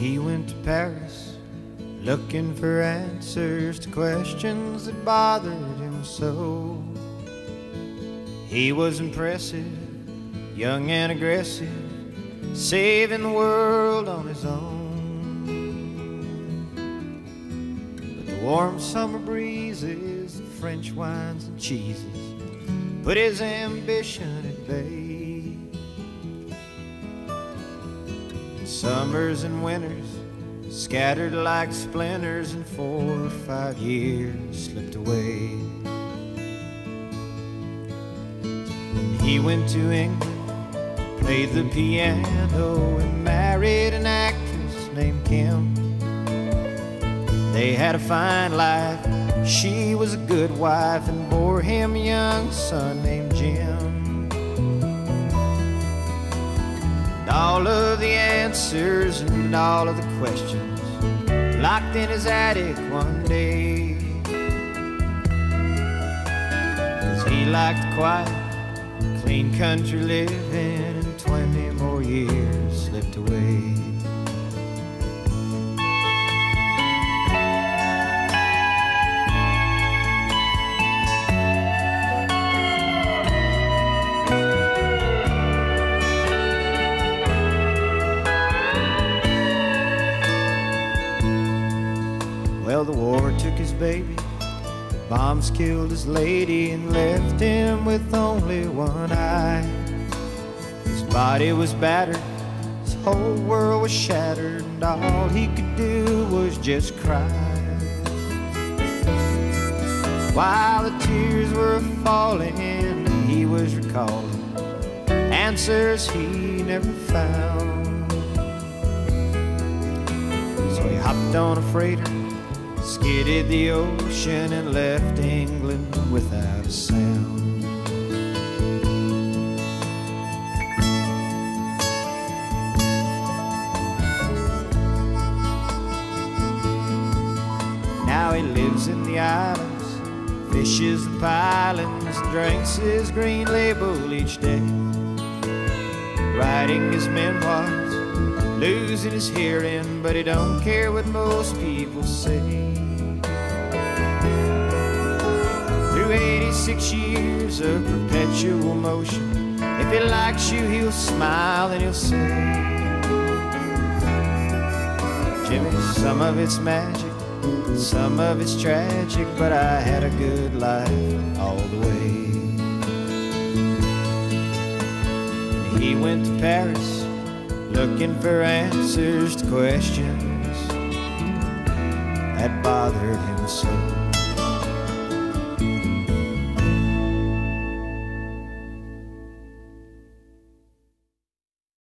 He went to Paris looking for answers to questions that bothered him so. He was impressive, young and aggressive, saving the world on his own. But the warm summer breezes, the French wines and cheeses, put his ambition at bay. Summers and winters scattered like splinters, and four or five years slipped away. He went to England, played the piano, and married an actress named Kim. They had a fine life, she was a good wife, and bore him a young son named Jim. Answers and all of the questions locked in his attic one day. Cause he liked quiet, clean country living, and 20 more years slipped away. Well, the war took his baby, bombs killed his lady, and left him with only one eye. His body was battered, his whole world was shattered, and all he could do was just cry. While the tears were falling, he was recalling answers he never found. So he hopped on a freighter skidded the ocean and left England without a sound. Now he lives in the islands, fishes the pilings, drinks his green label each day, writing his memoirs losing his hearing, but he don't care what most people say. Through 86 years of perpetual motion, if he likes you, he'll smile and he'll say, Jimmy, some of it's magic, some of it's tragic, but I had a good life all the way. He went to Paris looking for answers to questions that bothered him so.